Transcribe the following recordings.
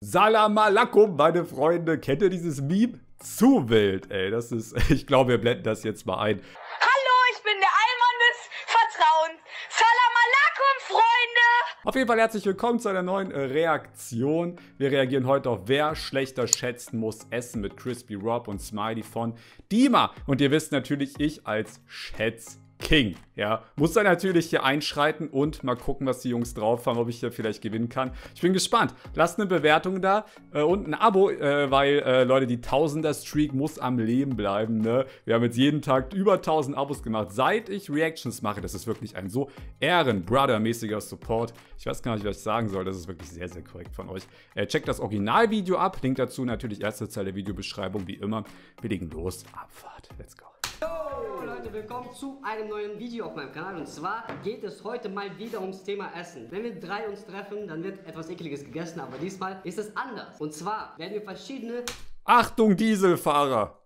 Salam alaikum, meine Freunde. Kennt ihr dieses Meme? Zu wild, ey. Das ist, ich glaube, wir blenden das jetzt mal ein. Hallo, ich bin der Allmann des Vertrauens. Salam alaikum, Freunde! Auf jeden Fall herzlich willkommen zu einer neuen äh, Reaktion. Wir reagieren heute auf Wer schlechter schätzen muss essen mit Crispy Rob und Smiley von Dima. Und ihr wisst natürlich, ich als Schätz King. Ja, muss dann natürlich hier einschreiten und mal gucken, was die Jungs drauf haben, ob ich hier vielleicht gewinnen kann. Ich bin gespannt. Lasst eine Bewertung da äh, und ein Abo, äh, weil äh, Leute, die Tausender-Streak muss am Leben bleiben. Ne? Wir haben jetzt jeden Tag über 1000 Abos gemacht, seit ich Reactions mache. Das ist wirklich ein so Ehren-Brother-mäßiger Support. Ich weiß gar nicht, was ich sagen soll. Das ist wirklich sehr, sehr korrekt von euch. Äh, checkt das Originalvideo ab. Link dazu natürlich erste Zeile Videobeschreibung, wie immer. Wir legen los. Abfahrt. Let's go. Hallo Leute, willkommen zu einem neuen Video auf meinem Kanal und zwar geht es heute mal wieder ums Thema Essen. Wenn wir drei uns treffen, dann wird etwas ekliges gegessen, aber diesmal ist es anders. Und zwar werden wir verschiedene Achtung, Dieselfahrer!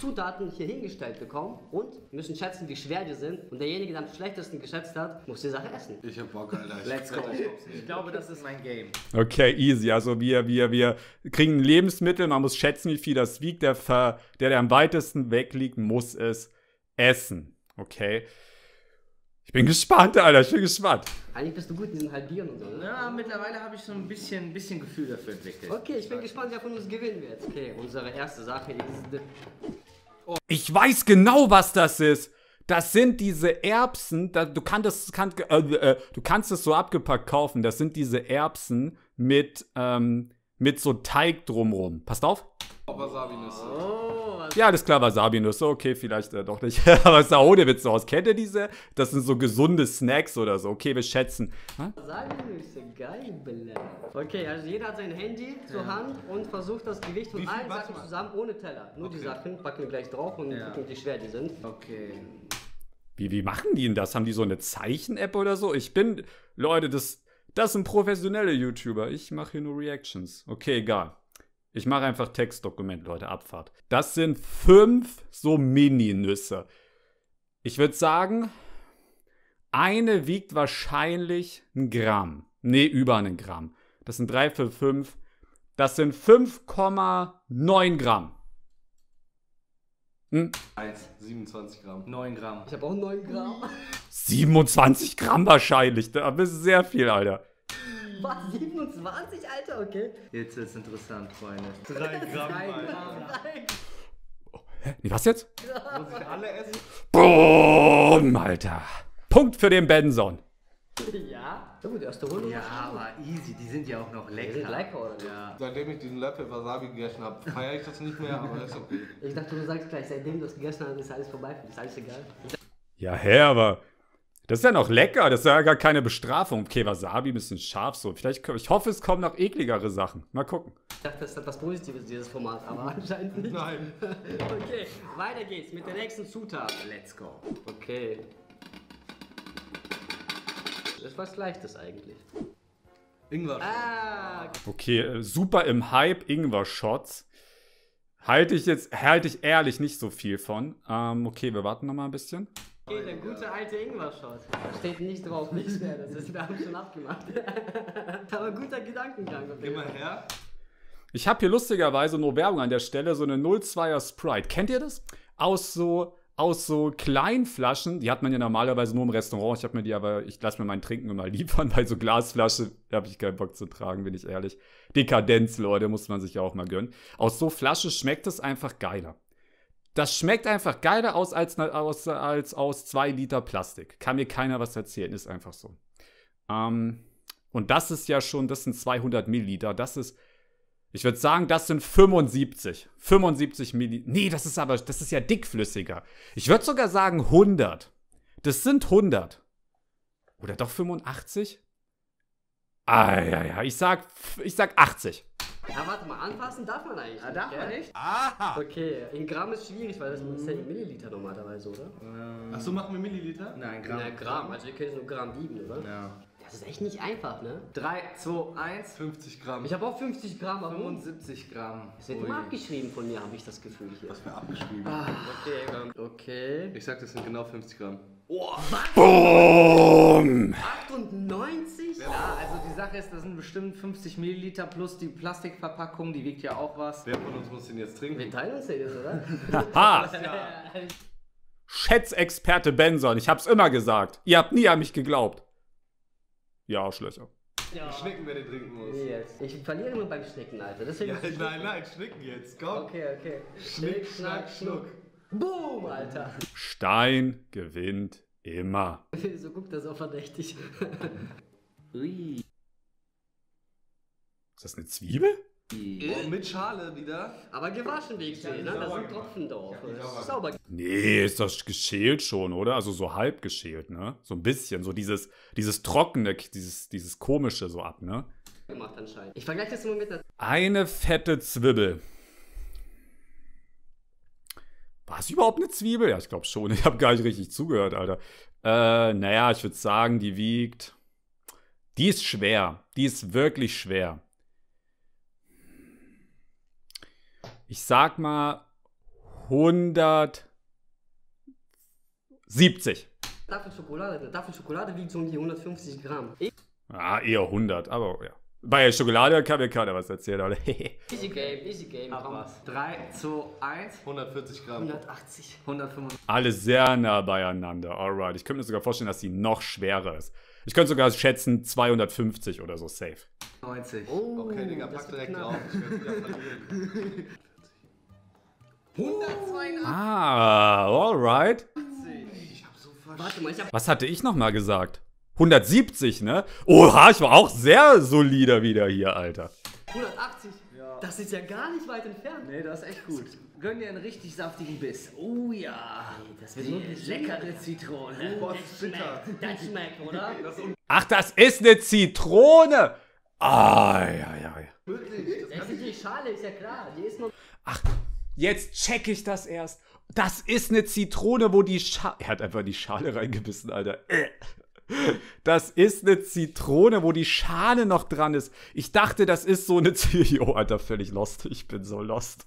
Zutaten hier hingestellt bekommen und müssen schätzen, wie schwer die sind. Und derjenige, der am schlechtesten geschätzt hat, muss die Sache essen. Ich hab Bock, Alter. Ich Let's go. Ich glaube, das ist mein Game. Okay, easy. Also wir, wir, wir kriegen Lebensmittel, man muss schätzen, wie viel das wiegt. Der, Ver, der, der am weitesten weg liegt, muss es essen. Okay. Ich bin gespannt, Alter. Ich bin gespannt. Eigentlich bist du gut in diesem Halbieren und so, ne? Ja, mittlerweile habe ich so ein bisschen, bisschen Gefühl dafür entwickelt. Okay, ich bin gespannt, wer von uns gewinnen wird. Okay, unsere erste Sache ist... Ich weiß genau, was das ist. Das sind diese Erbsen. Da, du, kannst das, kann, äh, äh, du kannst es so abgepackt kaufen. Das sind diese Erbsen mit, ähm, mit so Teig drumrum. Passt auf. Wasabi-Nüsse. Oh, was... Ja, alles klar, Wasabi-Nüsse. Okay, vielleicht äh, doch nicht. Aber es sah ohne Witz aus. Kennt ihr diese? Das sind so gesunde Snacks oder so. Okay, wir schätzen. Hä? Wasabi-Nüsse, geil, Bella. Okay, also jeder hat sein Handy zur Hand und versucht das Gewicht von allen Sachen zusammen ohne Teller. Nur die Okay. Sachen packen wir gleich drauf und Ja. gucken, wie schwer die sind. Okay. Wie, wie machen die denn das? Haben die so eine Zeichen-App oder so? Ich bin, Leute, das, das sind professionelle YouTuber. Ich mache hier nur Reactions. Okay, egal. Ich mache einfach Textdokument, Leute, Abfahrt. Das sind fünf so Mini-Nüsse. Ich würde sagen, eine wiegt wahrscheinlich ein Gramm. Nee, über einen Gramm. Das sind drei für fünf. Das sind 5,9 Gramm. Hm? 1, 27 Gramm. 9 Gramm. Ich habe auch 9 Gramm. 27 Gramm wahrscheinlich. Das ist sehr viel, Alter. Was? 27, Alter? Okay. Jetzt wird's interessant, Freunde. 3 Gramm, Drei Gramm. Nee, was jetzt? Muss ich alle essen? Boom, Alter. Punkt für den Benson. Ja. Na gut, erste Runde. Ja, aber easy. Die sind ja auch noch Die lecker. sind lecker, oder nicht? Ja. Seitdem ich diesen Löffel Wasabi gegessen habe, feiere ich das nicht mehr, aber ist okay. Ich dachte, du sagst gleich, seitdem du das gegessen hast, ist alles vorbei. Ist alles egal. Ja, hä, aber das ist ja noch lecker. Das ist ja gar keine Bestrafung. Okay, Wasabi, ein bisschen scharf so. Vielleicht, ich hoffe, es kommen noch ekligere Sachen. Mal gucken. Ich dachte, das ist etwas Positives, dieses Format, aber anscheinend nicht. Nein. Okay, weiter geht's mit der nächsten Zutat. Let's go. Okay. Das ist was Leichtes eigentlich. Ingwer. Ah, Okay, äh, super im Hype Ingwer-Shots. Halte ich jetzt, halte ich ehrlich nicht so viel von. Ähm, okay, wir warten noch mal ein bisschen. Okay, der gute alte Ingwer-Shot. Steht nicht drauf, wie schwer das ist. Wir haben schon abgemacht. aber guter Gedankengang. Geh mal her. Ich habe hier lustigerweise nur Werbung an der Stelle, so eine 02er Sprite. Kennt ihr das? Aus so, aus so kleinen Flaschen, die hat man ja normalerweise nur im Restaurant. Ich habe mir die aber, ich lasse mir mein Trinken immer liefern, weil so Glasflasche, da habe ich keinen Bock zu tragen, bin ich ehrlich. Dekadenz, Leute, muss man sich ja auch mal gönnen. Aus so Flasche schmeckt es einfach geiler. Das schmeckt einfach geiler aus als, aus als aus zwei Liter Plastik. Kann mir keiner was erzählen, ist einfach so. Ähm, und das ist ja schon, das sind 200 Milliliter. Das ist, ich würde sagen, das sind 75. 75 Milliliter. Nee, das ist aber, das ist ja dickflüssiger. Ich würde sogar sagen 100. Das sind 100. Oder doch 85? Ah, ja, ja. Ich sag, ich sag 80. Ja, warte mal, anfassen darf man eigentlich. Ah, darf man gell? nicht? Okay, in Gramm ist schwierig, weil das ist ja in Milliliter normalerweise, oder? Achso, machen wir Milliliter? Nein, Gramm. Ja, Gramm, also wir können nur Gramm wiegen, oder? Ja. Das ist echt nicht einfach, ne? 3, 2, 1. 50 Gramm. Ich habe auch 50 Gramm, aber 75 Gramm. es wird immer abgeschrieben von mir, habe ich das Gefühl hier. Was für abgeschrieben. Okay, Gramm. Okay. Ich sag, das sind genau 50 Gramm. Boom! 98? Ja, also die Sache ist, das sind bestimmt 50 Milliliter plus die Plastikverpackung, die wiegt ja auch was. Wer von uns muss den jetzt trinken? Wir teilen uns den jetzt, oder? Ha! Schätzexperte Benson, ich hab's immer gesagt. Ihr habt nie an mich geglaubt. Ja, Arschlöcher. ja. Schnicken, wer den trinken muss. Jetzt. Ich verliere immer beim Schnicken, Alter. Deswegen Ja, nein, nein, schnicken jetzt, komm. Okay, okay. Schnick, schnack, schnuck. Boom, Alter. Stein gewinnt immer. Wieso guckt er so verdächtig? Ui. Ist das eine Zwiebel? Oh, mit Schale wieder. Aber gewaschen, wie ich sehe, ne? Da sind Tropfen drauf. Sauber Nee, ist das geschält schon, oder? Also so halb geschält, ne? So ein bisschen, so dieses, dieses Trockene, dieses, dieses Komische so ab, ne? gemacht anscheinend. Ich vergleiche das immer mit einer Eine fette Zwiebel. War es überhaupt eine Zwiebel? Ja, ich glaube schon. Ich habe gar nicht richtig zugehört, Alter. Äh, naja, ich würde sagen, die wiegt. Die ist schwer. Die ist wirklich schwer. Ich sag mal 170. Tafel Schokolade. Eine Tafel Schokolade wiegt so um die 150 Gramm. Ah, eher 100, aber ja. Bei Schokolade kann mir keiner was erzählen, Alter. Easy Game, easy Game. Was. 3, 2, 1, 140 Gramm. 180. 185. Alle sehr nah beieinander. Alright. Ich könnte mir sogar vorstellen, dass sie noch schwerer ist. Ich könnte sogar schätzen 250 oder so safe. 90. Oh, Okay, Digga, pack direkt knapp. drauf. Ich werde wieder verlieren. 182. Ah, alright. Was hatte ich nochmal gesagt? 170, ne? Oha, ich war auch sehr solider wieder hier, Alter. 180. Das ist ja gar nicht weit entfernt. Nee, das ist echt gut. Gönn dir einen richtig saftigen Biss. Oh ja. Das wird nur Leckere Zitrone. Boah, das ist bitter. Das schmeckt, oder? Ach, das ist eine Zitrone. Ah, ja, ja, ja. Das ist die Schale, ist ja klar. Die ist noch. Ach, jetzt check ich das erst. Das ist eine Zitrone, wo die Schale. Er hat einfach die Schale reingebissen, Alter. Äh. Das ist eine Zitrone, wo die Schale noch dran ist. Ich dachte, das ist so eine Zwiebel. Oh, Alter, völlig lost. Ich bin so lost.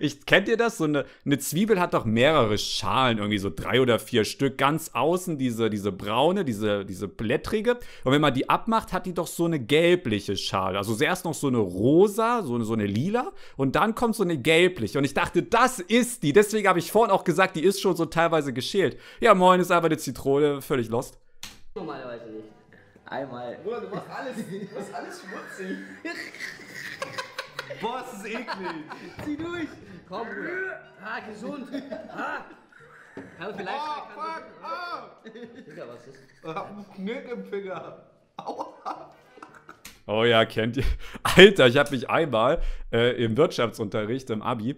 Ich, kennt ihr das? So eine, eine Zwiebel hat doch mehrere Schalen, irgendwie so drei oder vier Stück. Ganz außen diese, diese braune, diese, diese blättrige. Und wenn man die abmacht, hat die doch so eine gelbliche Schale. Also zuerst noch so eine rosa, so eine, so eine lila. Und dann kommt so eine gelbliche. Und ich dachte, das ist die. Deswegen habe ich vorhin auch gesagt, die ist schon so teilweise geschält. Ja, moin, ist einfach eine Zitrone. Völlig lost. Normalerweise nicht. Einmal. Bruder, du machst alles, das ist alles schmutzig. Boah, es ist eklig. Zieh durch. Komm, Bruder. Ah, gesund. Ah. Ja, vielleicht. Oh, fuck, ah. Digga, was ist? Ich hab einen Knick im Finger. Aua. Oh ja, kennt ihr? Alter, ich habe mich einmal äh, im Wirtschaftsunterricht im Abi,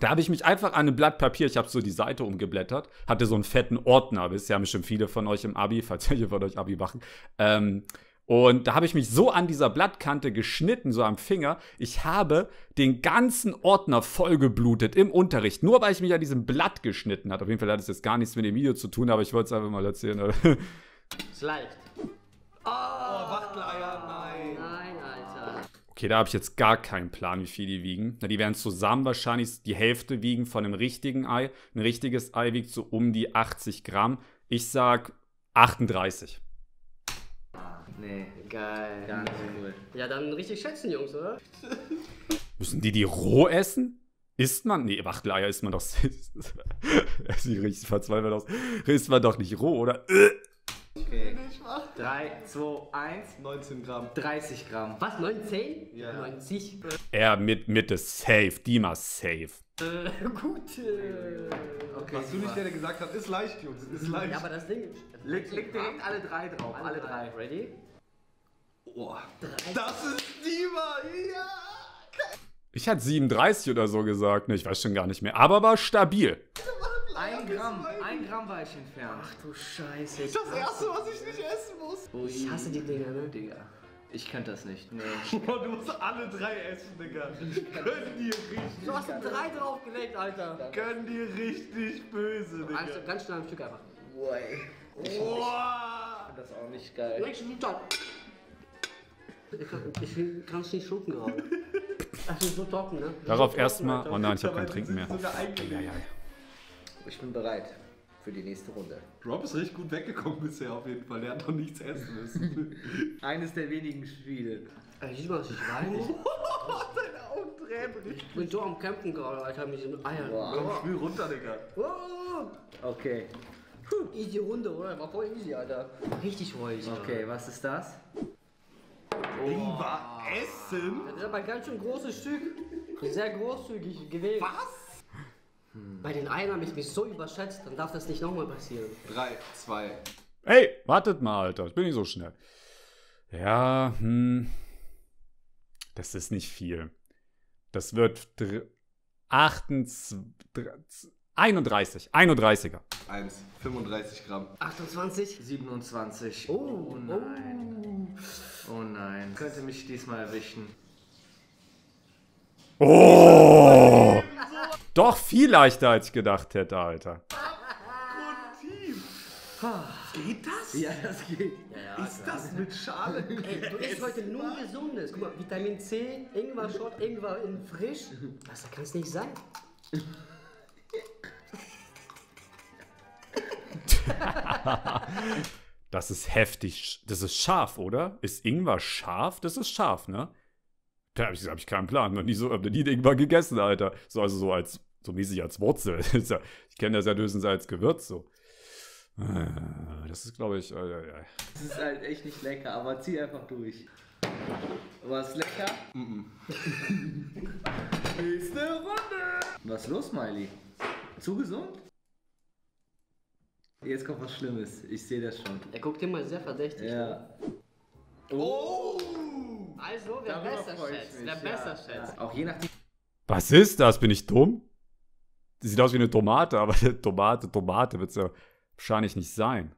da habe ich mich einfach an einem Blatt Papier, ich habe so die Seite umgeblättert, hatte so einen fetten Ordner, wisst ihr, haben bestimmt viele von euch im Abi, falls welche von euch Abi machen. Ähm, und da habe ich mich so an dieser Blattkante geschnitten, so am Finger. Ich habe den ganzen Ordner vollgeblutet im Unterricht, nur weil ich mich an diesem Blatt geschnitten habe. Auf jeden Fall hat es jetzt gar nichts mit dem Video zu tun, aber ich wollte es einfach mal erzählen. Ist leicht. Oh, Wachteleier, nein. Nein. Okay, da habe ich jetzt gar keinen Plan, wie viel die wiegen. Na, die werden zusammen wahrscheinlich die Hälfte wiegen von einem richtigen Ei. Ein richtiges Ei wiegt so um die 80 Gramm. Ich sag 38. Nee, Geil. gar nicht so cool. Ja, dann richtig schätzen, Jungs, oder? Müssen die die roh essen? Isst man? Nee, Wachteleier isst man doch. Er sieht richtig verzweifelt aus. Isst man doch nicht roh, oder? Okay. 3, 2, 1, 19 Gramm. 30 Gramm. Was? 19? Ja. 90? Er mit Mitte safe. Dima safe. Äh, gut. Äh. Okay, Was du nicht, der der gesagt hat, ist leicht, Jungs. Ist leicht. Ja, aber das Ding. Leg, leg direkt alle drei drauf. Alle drei. Ready? oh. Das ist Dima. Ja. Ich hatte 37 oder so gesagt. Ne, ich weiß schon gar nicht mehr. Aber war stabil. Ein Gramm, ein Gramm war ich entfernt. Ach du Scheiße. Das erste, was ich nicht essen muss. Ich hasse die Dinger, ne? Digga. Ich könnte das nicht. Nee. Boah, du musst alle drei essen, Digga. Gönn dir richtig. Du hast drei draufgelegt, Alter. Gönn dir richtig böse, Digga. Also ganz schnell ein Stück einfach. Boah. Das ist auch nicht geil. Nächsten Minute. Ich kann ich kann es nicht schlucken gerade. Das ist so trocken, ne? Darauf erstmal. Oh nein, ich habe kein Trinken mehr. Ja, ja, ja. Ich bin bereit. für die nächste Runde. Rob ist richtig gut weggekommen bisher auf jeden Fall. Der hat noch nichts essen müssen. Eines der wenigen Spiele. Sieh mal, was ich weine. Deine Augen tränen richtig. Ich bin so am Campen gerade, Alter, mit diesen Eiern. Wow. Spiel runter, Digga. Oh, Okay. easy Runde, oder? War voll easy, Alter. Richtig ruhig. Okay, was ist das? Ingwer essen? Das ist aber ein ganz schön großes Stück. Sehr großzügig gewählt. Was? Bei den Eiern habe ich mich so überschätzt, dann darf das nicht nochmal passieren. 3, 2. Hey, wartet mal, Alter. Ich bin nicht so schnell. Ja, hm. Das ist nicht viel. Das wird dr- 28, dr- 31. 31er. 1, 35 Gramm. 28? 27. Oh, nein. Oh nein. Könnte mich diesmal erwischen. Oh! Doch viel leichter, als ich gedacht hätte, Alter. Geht das? Ja, das geht. Ja, ja. Ist das mit Schale? Ey, du isst heute nur Gesundes. Guck mal, Vitamin C, Ingwer-Shot, Ingwer in frisch. Das kann es nicht sein. Das ist heftig. Das ist scharf, oder? Ist Ingwer scharf? Das ist scharf, ne? Da habe ich, hab ich keinen Plan. Noch nie so, hab noch nie Ingwer gegessen, Alter. So, also so als, so mäßig als Wurzel. Ich kenne das ja höchstens als Gewürz so. Äh, Das ist, glaube ich, äh, äh, äh. Das ist halt echt nicht lecker, aber zieh einfach durch. Was lecker? Nächste Runde. Was ist los, Miley? Zu gesund? Jetzt kommt was Schlimmes. Ich sehe das schon. Er guckt immer sehr verdächtig. Ja. Oh! Also, wer Darüber besser schätzt, mich, wer ja. besser schätzt. Ja. Auch je nachdem. Was ist das? Bin ich dumm? Die sieht aus wie eine Tomate, aber eine Tomate, Tomate wird es ja wahrscheinlich nicht sein.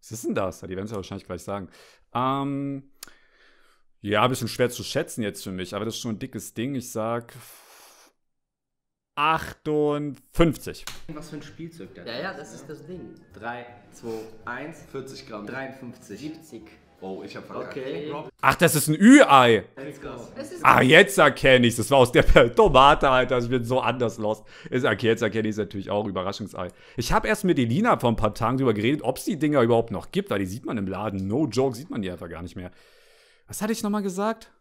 Was ist denn das? Die werden es ja wahrscheinlich gleich sagen. Ähm, ja, ein bisschen schwer zu schätzen jetzt für mich, aber das ist schon ein dickes Ding. Ich sag 58. Was für ein Spielzeug da Ja, ja, das ist das Ding. 3, 2, 1, 40 Gramm. 53. 70. Oh, ich hab verkackt. Okay. Ach, das ist ein Ü-Ei. Ah, jetzt erkenne ich es. Das war aus der Tomate, Alter. Ich bin so anders lost. Ist, okay, jetzt erkenne ich es natürlich auch. Überraschungsei. Ich habe erst mit Elina vor ein paar Tagen drüber geredet, ob es die Dinger überhaupt noch gibt, weil die sieht man im Laden. No joke, sieht man die einfach gar nicht mehr. Was hatte ich nochmal gesagt?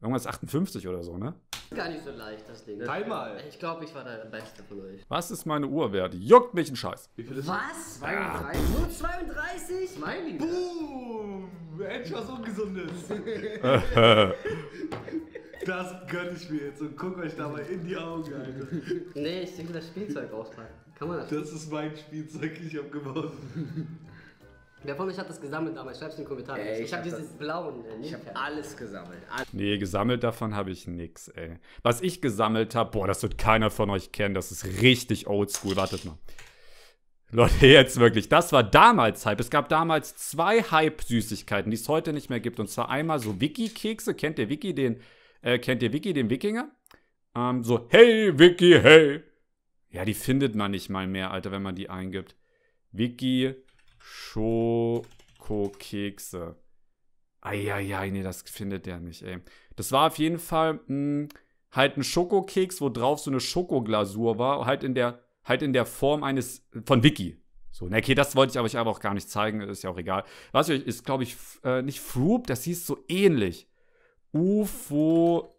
Irgendwas 58 oder so, ne? gar nicht so leicht, das Ding. Teil mal. Ich glaube, ich war der Beste von euch. Was ist meine Uhr wert? Juckt mich ein Scheiß. Wie viel ist Was? 32. Nur 32? Smiley. Boom! Endlich was Ungesundes. Das gönn ich mir jetzt und guck euch dabei in die Augen, Alter. Nee, ich will das Spielzeug auspacken. Kann man das? Das ist mein Spielzeug, ich hab gewonnen. Wer von euch hat das gesammelt damals? Schreib's in die Kommentare. Ey, ich ich habe hab dieses blauen. Äh, Ich habe alles gesammelt. Alles. Nee, gesammelt davon habe ich nix, ey. Was ich gesammelt habe, boah, das wird keiner von euch kennen. Das ist richtig oldschool. Wartet mal. Leute, jetzt wirklich. Das war damals Hype. Es gab damals zwei Hype-Süßigkeiten, die es heute nicht mehr gibt. Und zwar einmal so Wiki-Kekse. Kennt ihr Wiki den, äh, kennt ihr Wiki den Wikinger? Ähm, so, hey, Wiki, hey. Ja, die findet man nicht mal mehr, Alter, wenn man die eingibt. Wiki Schokokekse. Eieiei, nee, das findet der nicht, ey. Das war auf jeden Fall mh, halt ein Schokokeks, wo drauf so eine Schokoglasur war, halt in der, halt in der Form eines, von Wiki. So, na, okay, das wollte ich euch aber auch gar nicht zeigen, ist ja auch egal. Was ich, ist, glaube ich, äh, nicht Froop, das hieß so ähnlich. UFO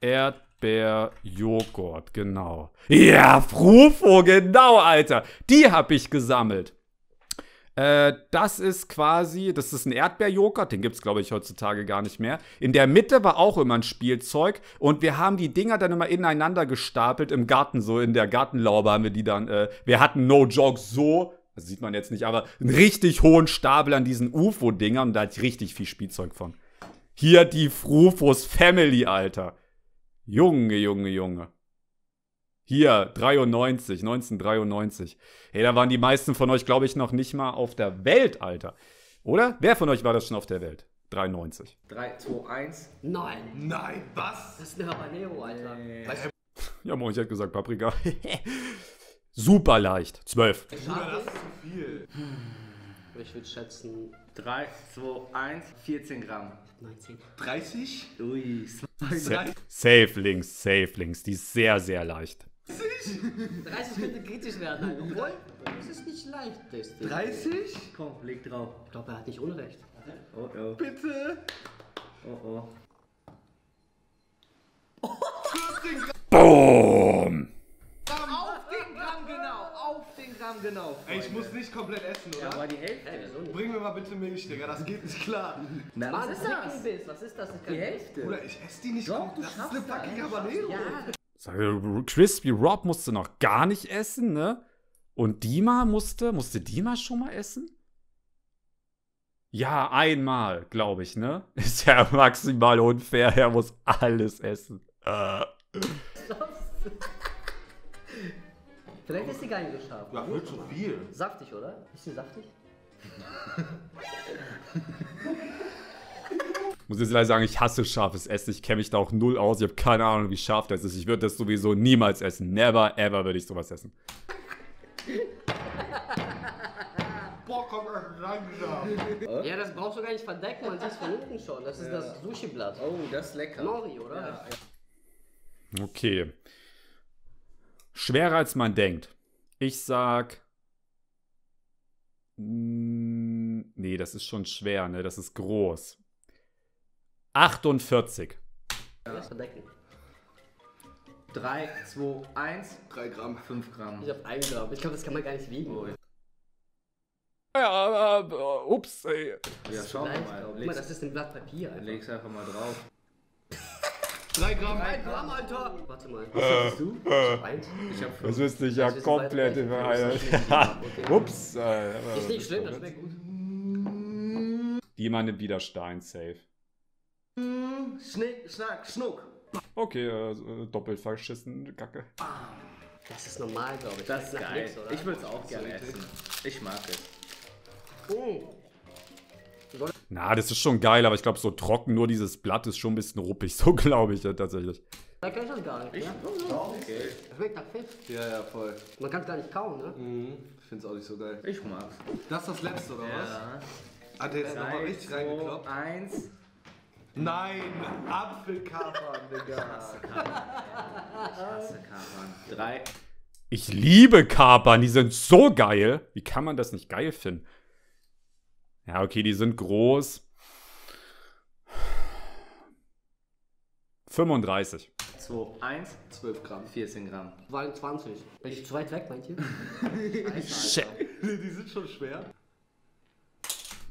Erdbeerjoghurt, genau. Ja, Frufo, genau, Alter. Die habe ich gesammelt. Äh, das ist quasi, das ist ein Erdbeerjoghurt, den gibt es, glaube ich, heutzutage gar nicht mehr. In der Mitte war auch immer ein Spielzeug und wir haben die Dinger dann immer ineinander gestapelt im Garten, so in der Gartenlaube haben wir die dann, äh, wir hatten no joke so, das sieht man jetzt nicht, aber einen richtig hohen Stapel an diesen UFO-Dingern und da hatte ich richtig viel Spielzeug von. Hier die Frufos Family, Alter. Junge, Junge, Junge. Hier, 93, 1993. Hey, da waren die meisten von euch, glaube ich, noch nicht mal auf der Welt, Alter. Oder? Wer von euch war das schon auf der Welt? 93. 3, 2, 1. Nein. Nein, was? Das ist eine Habanero, Alter. Weißt du, Ja, moin, ich hätte gesagt Paprika. Super leicht. 12. Bruder, das ist zu viel. ich würde schätzen 3, 2, 1. 14 Gramm. 19. 30? Ui, Sa safe links, safe links. Die ist sehr, sehr leicht. 30 könnte kritisch werden. Obwohl, das ist nicht leicht, das Ding. 30? Komm, leg drauf. Ich glaube, er hat nicht Unrecht. Oh oh. Bitte. Oh oh. Boom! Auf den Gramm genau, auf den Gramm genau. Ey, ich muss nicht komplett essen, Ja, oder? aber die Hälfte. Hey, nicht? Bring mir mal bitte Milch, Digga, das geht nicht klar. Na, Mann, was ist das? Biss. Was ist das? Die Hälfte. Bruder, ich esse die nicht. Doch, du das ist schaffst eine das. fucking Habanero. Ja, Crispy Rob musste noch gar nicht essen, ne? Und Dima musste, musste Dima schon mal essen? Ja, einmal, glaube ich, ne? Ist ja maximal unfair, er muss alles essen. Äh. Vielleicht ist die gar nicht so scharf. Ja, wird zu viel. Saftig, oder? Bisschen saftig? Muss jetzt leider sagen, ich hasse scharfes Essen. Ich kenne mich da auch null aus. Ich habe keine Ahnung, wie scharf das ist. Ich würde das sowieso niemals essen. Never, ever würde ich sowas essen. Boah, komm langsam. Ja, das brauchst du gar nicht verdecken, man sieht es von unten schon. Das ist das Sushi-Blatt. Oh, das ist lecker. Nori, oder? Okay. Schwerer als man denkt. Ich sag. Mm, Nee, das ist schon schwer, ne? Das ist groß. 48. Das verdecken. 3, 2, 1, 3 Gramm. 5 Gramm. Ich hab einen Gramm. Ich glaube, das kann man gar nicht wiegen. Oh, Ja, äh, äh, ups, ey. Ja, schau mal. Guck mal, Leg's, das ist ein Blatt Papier. Alter. leg's einfach mal drauf. 3 Gramm. Ein Gramm, Alter! Warte mal. Bist du? Ich hab eins. Ich hab Das 5. wüsste ich ja komplett beide über gleich. eine. Okay. Ups. Äh, Ist nicht schlimm, das schmeckt gut. Jemand nimmt wieder Stein, safe. Schnick, schnack, schnuck. Okay, äh, äh, doppelt verschissen, Kacke. Das ist normal, glaube ich. Das ist geil. nix, oder? Ich würde es auch gerne essen. Ich mag es. Oh. Na, das ist schon geil, aber ich glaube, so trocken nur dieses Blatt ist schon ein bisschen ruppig. So glaube ich ja tatsächlich. Da kann ich das gar nicht. Ich? ne? Okay. Das schmeckt nach Fisch. Ja, ja, voll. Man kann es gar nicht kauen, ne? Mhm. Ich find's auch nicht so geil. Ich mag's. Das ist das letzte, oder was? Ja. Hat der jetzt nochmal 3, richtig 2, reingekloppt? 1. Nein, Apfelkapern, Digga. Hasse Kapern. 3. Ich liebe Kapern, die sind so geil. Wie kann man das nicht geil finden? Ja, okay, die sind groß. 35. 2, 1. 12 Gramm. 14 Gramm. 22. Bin ich zu weit weg, meint ihr? Shit. Die sind schon schwer.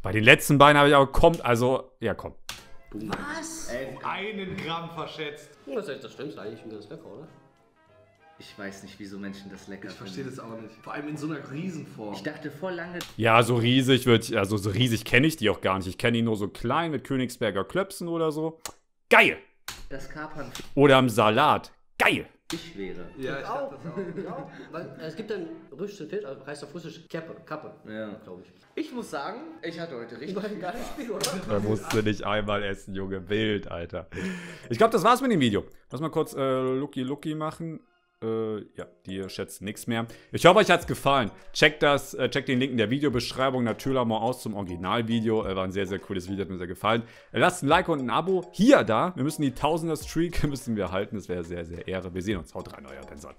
Bei den letzten beiden habe ich aber kommt, also, ja, komm. Was? Ey, Einen Gramm verschätzt. Das, ist, das stimmt eigentlich schon ganz lecker, oder? ich weiß nicht, wieso Menschen das lecker Ich verstehe das auch nicht. Vor allem in so einer Riesenform. Ich dachte voll lange, Ja, so riesig wird, also so riesig kenne ich die auch gar nicht. Ich kenne die nur so klein mit Königsberger Klöpsen oder so. Geil. dass Kapern Oder im Salat. Geil. Dich wäre. ja, ich Auch. dachte das auch. Ja, weil äh, es gibt einen russischen Fisch, also heißt auf Russisch Kappe, Kappe, Ja. glaube ich. Ich muss sagen, ich hatte heute richtig viel Spaß. Spiel, oder? Man musste nicht einmal essen, Junge. Wild, Alter. Ich glaube, das war's mit dem Video. Lass mal kurz äh, Lucky Lucky machen. Äh, ja, die schätzen nichts mehr. Ich hoffe, euch hat's gefallen. Checkt das, äh, checkt den Link in der Videobeschreibung natürlich mal aus zum Originalvideo. Äh, war ein sehr, sehr cooles Video, hat mir sehr gefallen. Äh, lasst ein Like und ein Abo hier da. Wir müssen die Tausender-Streak müssen wir halten. Das wäre sehr, sehr Ehre. Wir sehen uns. Haut rein, euer Benson.